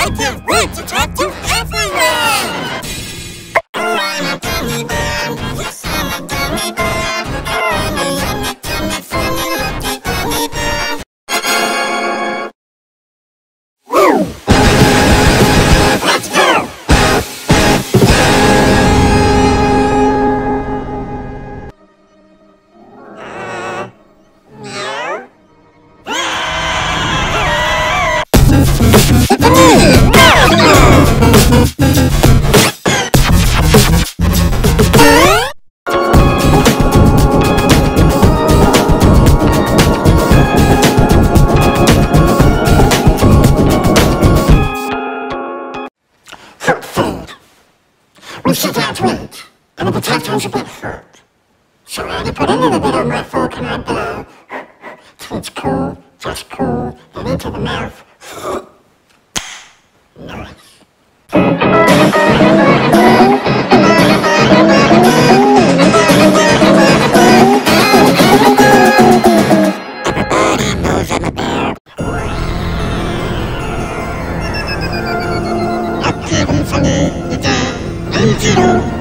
I can't to should not wait. and the potato's a bit hot. So I only put a little bit on my fork and I blow. It's cool, just cool, then into the mouth. Funny you do.